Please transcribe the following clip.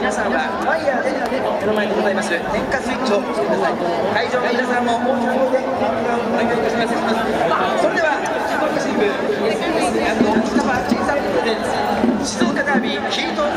皆さんはァイヤーで目の前でございます。点火スイッチをしてください会場の皆さんも大きな声でお願いいたします。それでは静岡チ北川小さいプレゼンツ静岡ダービーヒートオ